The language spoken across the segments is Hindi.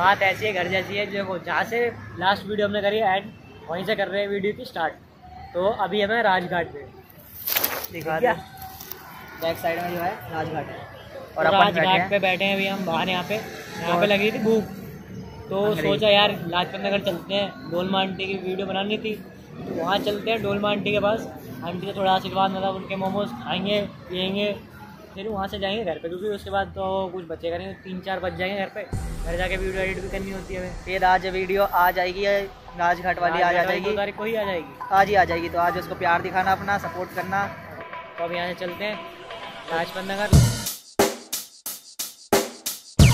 बात ऐसी है घर जैसी है जो जहाँ से लास्ट वीडियो हमने करी है एंड वहीं से कर रहे हैं वीडियो की स्टार्ट तो अभी हमें राजघाट पे। दिखा क्या? दे। बैक साइड में जो है राजघाट है। और बैठे राजघाट पे बैठे हैं अभी हम बाहर यहाँ पे। यहाँ पे लगी थी भूख। तो सोचा यार लाजपत नगर चलते हैं। डोलमा आंटी की वीडियो बनानी थी। तो वहाँ चलते हैं डोलमा आंटी के पास। आंटी से थोड़ा आशीर्वाद मतलब उनके मोमोज खाएँगे पियेंगे फिर वहाँ से जाएँगे घर पे क्योंकि उसके बाद तो कुछ बचेगा नहीं तीन चार बज जाएँगे घर पे। घर जाके वीडियो एडिट भी करनी होती है हमें। फिर आज वीडियो आ जाएगी राजघाट वाली आज आ जाएगी। तारीख को ही आ जाएगी। आज ही आ जाएगी तो आज उसको प्यार दिखाना अपना सपोर्ट करना। तो अब यहाँ से चलते हैं Lajpat Nagar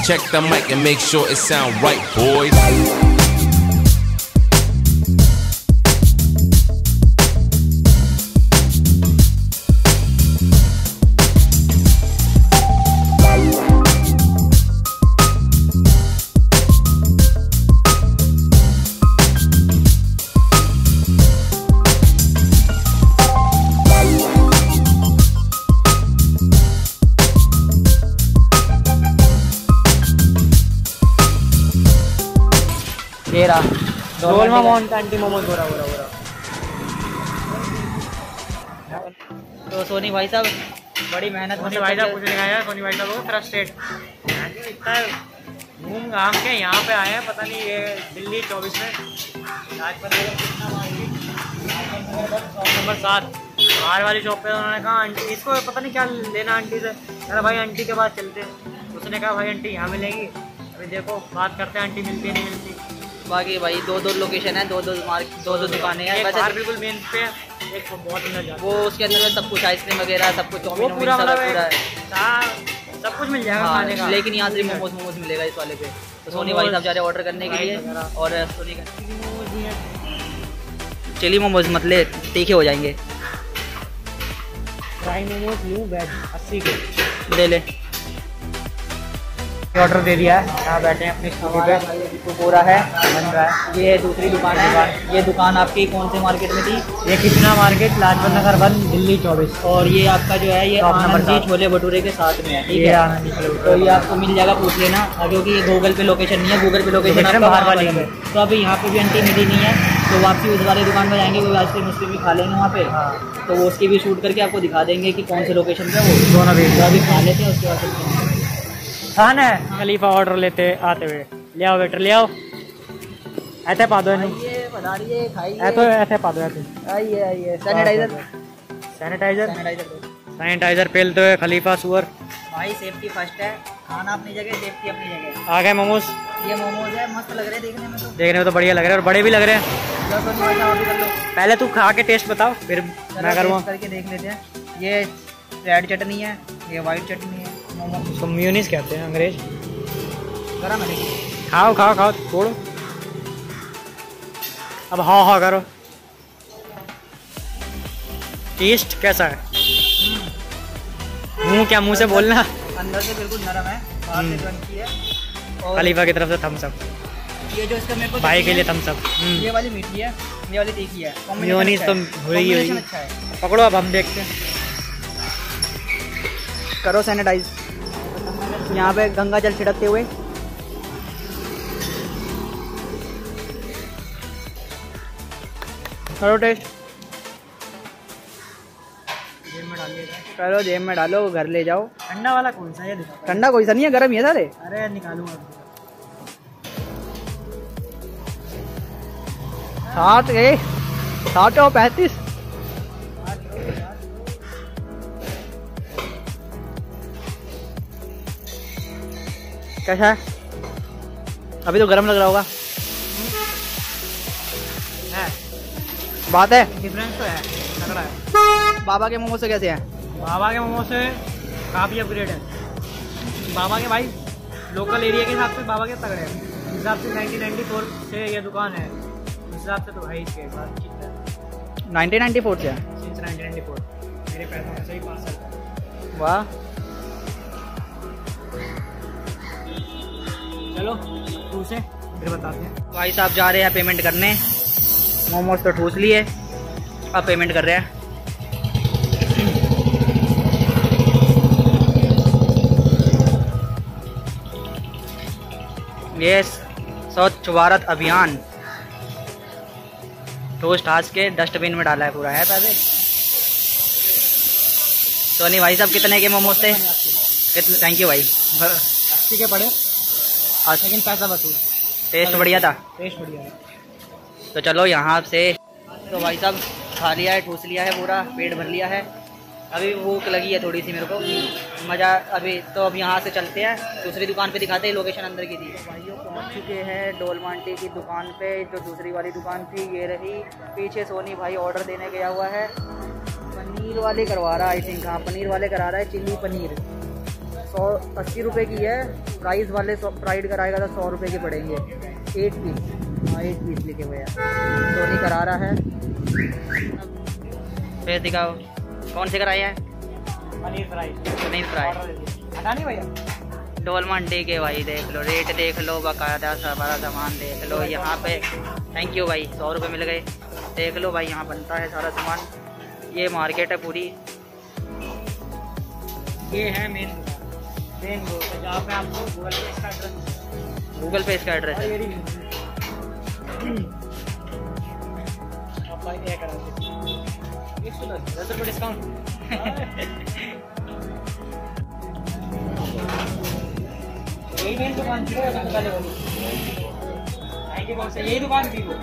Check the mic and make sure it sound right, boys. Aunty momos तो सोनी भाई साहब बड़ी मेहनत सोनी भाई साहब कुछ नहीं खाया सोनी भाई साहब को फ्रस्ट्रेट इतना घूम घाम के यहाँ पे आए हैं पता नहीं ये दिल्ली चौबीस में। शॉप नंबर सात बाहर वाली शॉप पे उन्होंने कहा आंटी इसको पता नहीं क्या लेना आंटी से? अरे भाई आंटी के पास चलते उसने कहा भाई आंटी यहाँ मिलेगी। अभी देखो बात करते हैं आंटी मिलती नहीं मिलती? बाकी भाई दो दो लोकेशन है दो दो मार्केट दो दो दुकानें हैं। बाहर वैसे बिल्कुल मेन पे एक बहुत वो उसके अंदर सब कुछ आइसक्रीम वगैरह सब कुछ है। चाउमीन पूरा सब मतलब है। सब कुछ मिल जाएगा खाने का। हाँ, लेकिन यहाँ से मोमोज मोमोज मिलेगा इस वाले पे। तो सोनी भाई साहब जा रहे हैं ऑर्डर करने के लिए और सोनी चिली मोमोज मतलब तीखे हो जाएँगे। फ्राई मोमोज लूँ वेज अस्सी के। ले ले। ऑर्डर दे दिया है। यहाँ बैठे हैं अपनी स्कूटी पे। तो पूरा है बन रहा है। ये दूसरी दुकान है। ये दुकान आपकी कौन से मार्केट में थी? ये कृष्णा मार्केट? लाजपत नगर वन दिल्ली चौबीस। और ये आपका जो है ये जी छोले भटूरे के साथ में है ठीक ये है? आनंद छोले तो ये आपको मिल जाएगा पूछ लेना। हाँ, क्योंकि ये गूगल पे लोकेशन नहीं है। गूगल पे लोकेशन आपका बाहर वाली है। है। तो अभी यहाँ पे भी आंटी मिली नहीं है। तो वापसी उस वाले दुकान पर जाएँगे वो आइसक्रीम उस्क्रीम भी खा लेंगे वहाँ पे। हाँ। तो वो उसकी भी शूट करके आपको दिखा देंगे कि कौन से लोकेशन पे वो। दोनों भी तो अभी खा लेते हैं उसके बाद हैं। खाना है। खलीफा ऑर्डर लेते आते हुए। ले आओ वेटर ले आओ। ऐसे पा दो पधारिए खाइए। ऐसे ऐसे पा दो ऐसे। आइए सैनिटाइजर सैनिटाइजर सैनिटाइजर पेलते हुए खलीफा सुअर भाई सेफ्टी फ़र्स्ट है। खाना अपनी जगह सेफ्टी अपनी जगह। आ गए मोमोज। ये मोमोज है मस्त लग रहे हैं देखने में तो। देखने में तो बढ़िया लग रहे हैं और बड़े भी लग रहे हैं। पहले तू खा के टेस्ट बताओ फिर मैं करूँगा। करके देख लेते हैं। ये रेड चटनी है ये वाइट चटनी है। उसको म्यूनिस कहते हैं अंग्रेज़? गरम है खाओ खाओ खाओ छोड़ो। अब हाँ हाँ करो। टेस्ट कैसा है? मुँह क्या मुँह से बोलना? अंदर से बिल्कुल नरम है बाहर से हम्म। क्रंची है। और खलीफा की तरफ़ से थम्स अप ये जो इसका मेरे को भाई के लिए थम्स अप ये वाली मीठी है ये वाली तीखी है। Mayonnaise अच्छा तो है। Combination होएगी। अच्छा है। पकड़ो अब हम देखते हैं। करो सैनिटाइज यहाँ पे गंगा जल छिड़कते हुए। करो टेस्ट। करो जेब में डालो घर ले जाओ। ठंडा वाला कौन सा है? ठंडा कोई सा नहीं है गर्म ही है सारे अरे निकालूँगा। साठ ए साठ और पैंतीस। कैसा है? अभी तो गर्म लग रहा होगा। है। बात है? डिफरेंस तो है रहा है। बाबा के मोमो से कैसे है? बाबा के मोमो से काफ़ी अपग्रेड है। बाबा के भाई लोकल एरिया के हिसाब से बाबा के तगड़े हैं। उस हिसाब से 1994 से ये दुकान है उस हिसाब से तो भाई इसके बाद नाइनटीन नाइन्टी फोर से है? सिंस 1994 मेरे पैसों में से ही पाँच साल वाह। चलो तू से फिर बताते हैं। भाई साहब जा रहे हैं पेमेंट करने। मोमोज तो ठूस लिए। अब पेमेंट कर रहे हैं। ये स्वच्छ भारत अभियान। टोस्ट हाथ के डस्टबिन में डाला है पूरा। है पैसे? सोनी भाई साहब कितने के मोमोज थे? कितने? थैंक यू भाई। अस्सी के पड़े। आज लेकिन पैसा वसूल टेस्ट बढ़िया था। टेस्ट बढ़िया तो चलो यहाँ से तो भाई साहब खा लिया है ठूस लिया है पूरा पेट भर लिया है। अभी भूख लगी है थोड़ी सी मेरे को। मज़ा अभी तो अब यहाँ से चलते हैं दूसरी दुकान पे दिखाते हैं लोकेशन अंदर की थी भाइयों पहुँच चुके हैं डोल मांटी की दुकान पे जो दूसरी वाली दुकान थी ये रही। पीछे सोनी भाई ऑर्डर देने गया हुआ है। पनीर वाले करवा रहा है आई थिंक हाँ पनीर वाले करा रहा है चिल्ली पनीर। सौ अस्सी रुपये की है। प्राइस वाले सौ फ्राइड कराएगा तो सौ रुपये के पड़ेंगे। एट पीस हाँ एट पीस लिखे हुए हैं। सोनी करा रहा है। फिर दिखाओ। कौन से कराया है? पनीर फ्राई। पनीर फ्राई। हटा नहीं भैया? डोल मंडी के भाई देख लो। रेट देख लो बाकायदा सारा सामान देख लो। यहाँ पे थैंक यू भाई। सौ रुपये मिल गए। देख लो भाई यहाँ बनता है सारा सामान। ये मार्केट है पूरी। ये है मेन मेन रोड जहाँ पे आपको गूगल पे इसका एड्रेस गूगल पे इसका एड्रेस है ये रही आप लाइन ये करा एक सौ दस दस रुपये डिस्काउंट यही मेन दुकान थी पहले नाइन्टी फोर से यही दुकान थी वो।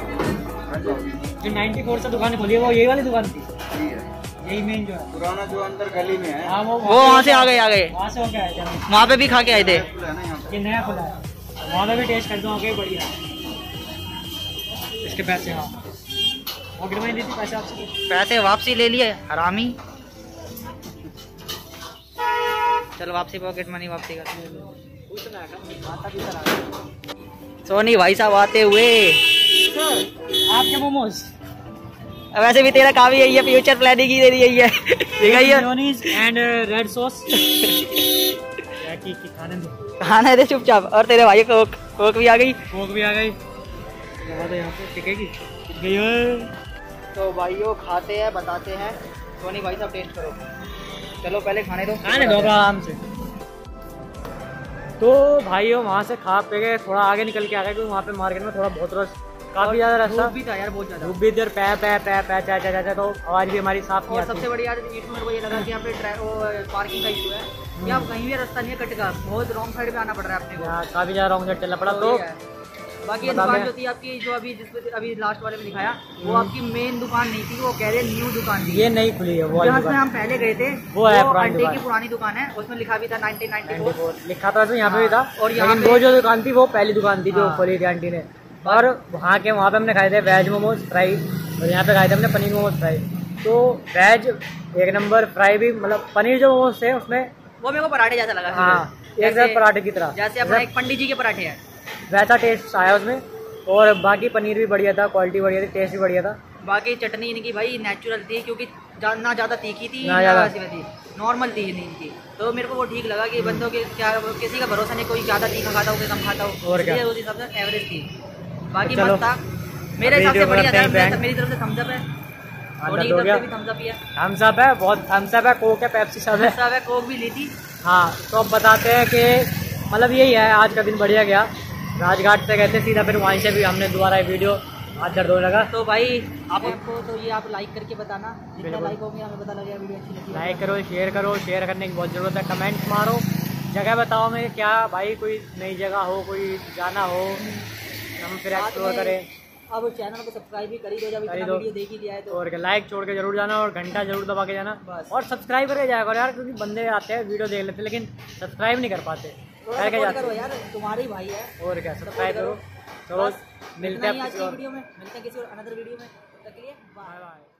जो नाइन्टी फोर से दुकान खोली है वो यही वाली दुकान थी। यही मेन जो है। पुराना जो अंदर गली में है। हाँ वो वो वहाँ से आ गए आ गए वहाँ से होके आए थे वहाँ पे भी खा के आए थे। ये नया खुला है। वहाँ पे भी टेस्ट कर दो बढ़िया इसके पैसे हाँ। पॉकेट मनी दी थी पैसे आपसे? पैसे वापसी ले लिए हरामी। चलो वापसी पॉकेट मनी वापसी कर। है सोनी भाई साहब आते हुए। आपके मोमोज? वैसे भी तेरा काम ही यही है फ्यूचर प्लानिंग ही तेरी यही है। ठीक है एंड रेड सॉस खाने दो। खाना दे चुपचाप और तेरे भाई कोक कोक भी आ गई। कोक भी आ गई। तो भाइयों खाते हैं बताते हैं। सोनी भाई साहब टेस्ट करो। चलो पहले खाने दो। खाने दो आराम से। तो भाइयों वहाँ से खा पे गए थोड़ा आगे निकल के आ गए क्योंकि वहाँ पे मार्केट में थोड़ा बहुत रस काफ़ी ज़्यादा रास्ता। भी था यार बहुत ज़्यादा। धूप भी इधर पै पै पै पै चा चा चा तो आवाज़ भी हमारी साफ़ नहीं और सबसे बड़ी यार इशू मेरे को ये लगा कि यहाँ पे पार्किंग का इशू है। यहाँ कहीं भी रास्ता नहीं है कट का। बहुत रॉन्ग साइड पे आना पड़ रहा है अपने को। काफ़ी ज़्यादा रॉन्ग साइड चलना पड़ा तो बाकी ये दुकान जो थी आपकी जो अभी जिस अभी लास्ट वाले में दिखाया वो आपकी मेन दुकान नहीं थी वो कह रहे न्यू दुकान थी। ये नहीं खुली है वो जहाँ हम पहले गए थे वो है अंडे की पुरानी दुकान है उसमें लिखा भी था 1994 94 लिखा था यहाँ पे भी था। हाँ, और यहाँ वो जो दुकान थी वो पहली दुकान थी जो हाँ। खोली थी आंटी ने। और वहाँ के वहाँ पे हमने खाए थे वेज मोमोज फ्राई और यहाँ पे खाए थे हमने पनीर मोमोज फ्राई। तो वेज एक नंबर फ्राई भी मतलब पनीर जो मोमोज थे उसमें वो मेरे को पराठे जैसा लगा हाँ एक पराठे की तरह। जैसे अपना एक पंडित जी के पराठे हैं। वैसा टेस्ट आया उसमें और बाकी पनीर भी बढ़िया था क्वालिटी बढ़िया थी टेस्ट भी बढ़िया था। बाकी चटनी इनकी भाई नेचुरल थी क्योंकि ना ज़्यादा तीखी थी ना ज़्यादा। थी नॉर्मल थी इनकी। तो मेरे को वो ठीक लगा कि बंदों के क्या किसी का भरोसा नहीं कोई ज़्यादा तीखा खाता हो कोई कम खाता हो। और क्या? ये उसकी सबसे एवरेज थी। बाकी। मस्त था। मेरे हिसाब से बढ़िया था मेरे- तरफ़ से थम्स अप है। थम्स अप ही है थम्स अप है बहुत थम्स अप है कोक है पेप्सी सब है। सब है कोक भी ली थी। हाँ तो अब बताते हैं कि मतलब यही है आज का दिन बढ़िया गया। राजघाट से गए थे सीधा फिर वहीं से भी हमने दोबारा ये वीडियो आज दर्द होने लगा। तो भाई आप आपको तो ये आप लाइक करके बताना। जितना लाइक होंगे हमें पता लगेगा वीडियो अच्छी लगी लाइक करो शेयर करो शेयर करने की बहुत ज़रूरत है। कमेंट मारो। जगह बताओ मैं क्या भाई कोई नई जगह हो कोई जाना हो? हम फिर एक्सप्लोर करें। अब चैनल को सब्सक्राइब भी करी दो जब करी इतना दो। वीडियो देख ही लिया है तो। और लाइक छोड़ के ज़रूर जाना और घंटा ज़रूर दबा के जाना। और सब्सक्राइब करके जाया करो यार क्योंकि बंदे आते हैं वीडियो देख लेते हैं लेकिन सब्सक्राइब नहीं कर पाते। करके जाते करो। यार तुम्हारे भाई है। और क्या सब्सक्राइब करो। चलो मिलते हैं किसी और वीडियो में। मिलते हैं किसी और अनदर वीडियो में। तक के लिए बाय बाय